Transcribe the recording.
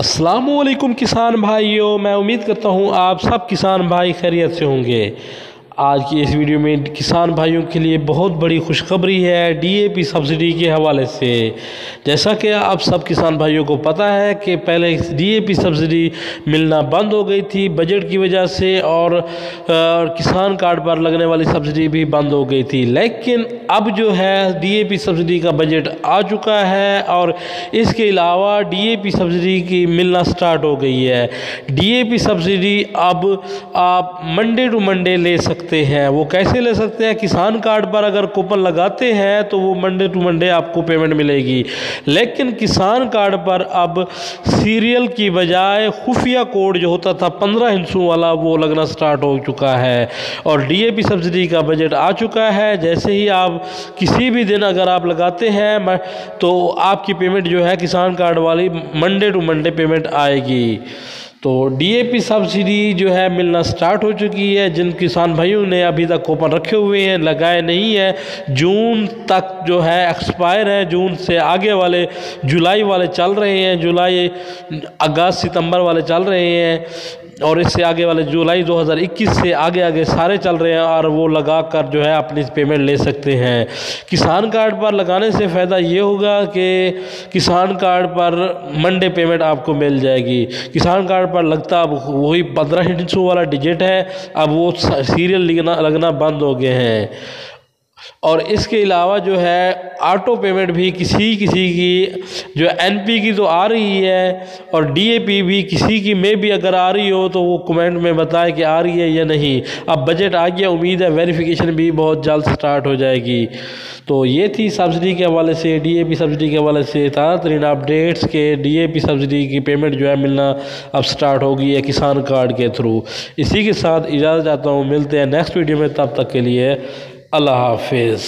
असलकुम किसान भाइयों मैं उम्मीद करता हूँ आप सब किसान भाई खैरियत से होंगे। आज की इस वीडियो में किसान भाइयों के लिए बहुत बड़ी खुशखबरी है डीएपी सब्सिडी के हवाले से। जैसा कि आप सब किसान भाइयों को पता है कि पहले डीएपी सब्सिडी मिलना बंद हो गई थी बजट की वजह से और आ, किसान कार्ड पर लगने वाली सब्सिडी भी बंद हो गई थी। लेकिन अब जो है डीएपी सब्सिडी का बजट आ चुका है और इसके अलावा डीएपी सब्सिडी की मिलना स्टार्ट हो गई है। डीएपी सब्सिडी अब आप मंडे टू मंडे ले सकते सकते हैं, वो कैसे ले सकते हैं? किसान कार्ड पर अगर कूपन लगाते हैं तो वो मंडे टू मंडे आपको पेमेंट मिलेगी। लेकिन किसान कार्ड पर अब सीरियल की बजाय खुफिया कोड जो होता था, पंद्रह हिंसों वाला, वो लगना स्टार्ट हो चुका है। और डीएपी सब्सिडी का बजट आ चुका है। जैसे ही आप किसी भी दिन अगर आप लगाते हैं तो आपकी पेमेंट जो है किसान कार्ड वाली मंडे टू मंडे पेमेंट आएगी। तो डीएपी सब्सिडी जो है मिलना स्टार्ट हो चुकी है। जिन किसान भाइयों ने अभी तक कूपन रखे हुए हैं, लगाए नहीं है, जून तक जो है एक्सपायर है, जून से आगे वाले, जुलाई वाले चल रहे हैं, जुलाई, अगस्त, सितंबर वाले चल रहे हैं, और इससे आगे वाले जुलाई 2021 से आगे आगे सारे चल रहे हैं, और वो लगा कर जो है अपनी पेमेंट ले सकते हैं। किसान कार्ड पर लगाने से फ़ायदा ये होगा कि किसान कार्ड पर मंडे पेमेंट आपको मिल जाएगी। किसान कार्ड पर लगता अब वही पंद्रह हिंसों वाला डिजिट है, अब वो सीरियल लगना लगना बंद हो गए हैं। और इसके अलावा जो है ऑटो पेमेंट भी किसी किसी की जो एनपी की तो आ रही है और डीएपी भी किसी की में भी अगर आ रही हो तो वो कमेंट में बताए कि आ रही है या नहीं। अब बजट आ गया, उम्मीद है वेरिफिकेशन भी बहुत जल्द स्टार्ट हो जाएगी। तो ये थी सब्सिडी के हवाले से डीएपी सब्सिडी के हवाले से ताज़ा तरीन अपडेट्स के डीएपी सब्सिडी की पेमेंट जो है मिलना अब स्टार्ट होगी है किसान कार्ड के थ्रू इसी के साथ इजाज़त चाहता हूँ, मिलते हैं नेक्स्ट वीडियो में, तब तक के लिए আল্লাহ হাফেজ